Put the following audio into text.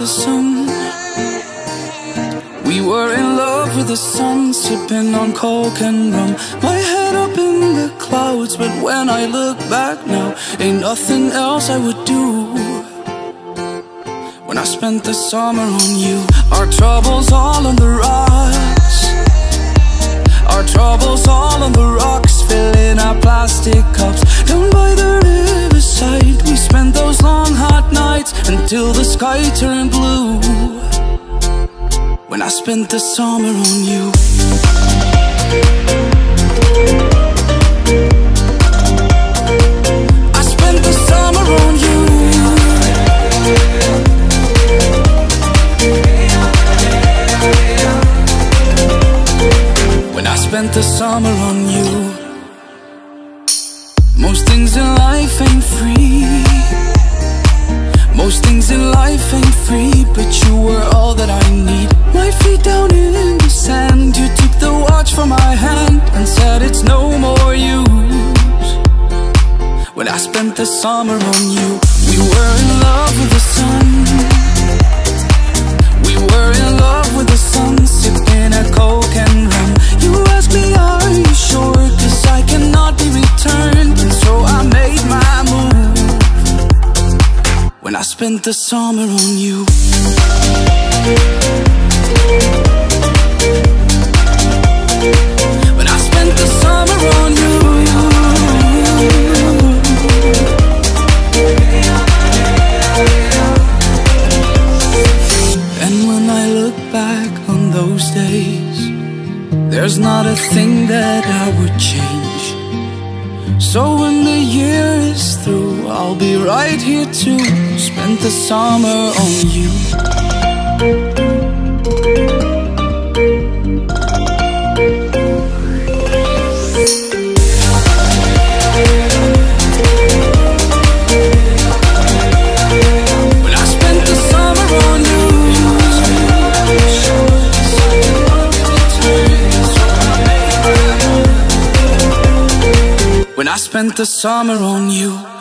the sun. We were in love with the sun, sipping on coke and rum. My head up in the clouds, but when I look back now, ain't nothing else I would do. When I spent the summer on you, our troubles all on the rocks. Our troubles all on the rocks, filling our plastic cups. Down by the until the sky turned blue. When I spent the summer on you. I spent the summer on you. When I spent the summer on you. Most things in life ain't were all that I need. My feet down in the sand, you took the watch from my hand and said it's no more use. When I spent the summer on you, we were in love with the sun. When I spent the summer on you. When I spent the summer on you. And when I look back on those days, there's not a thing that I would change. So when the year is through, I'll be right here to spend the summer on you. When I spent the summer on you. When I spent the summer on you.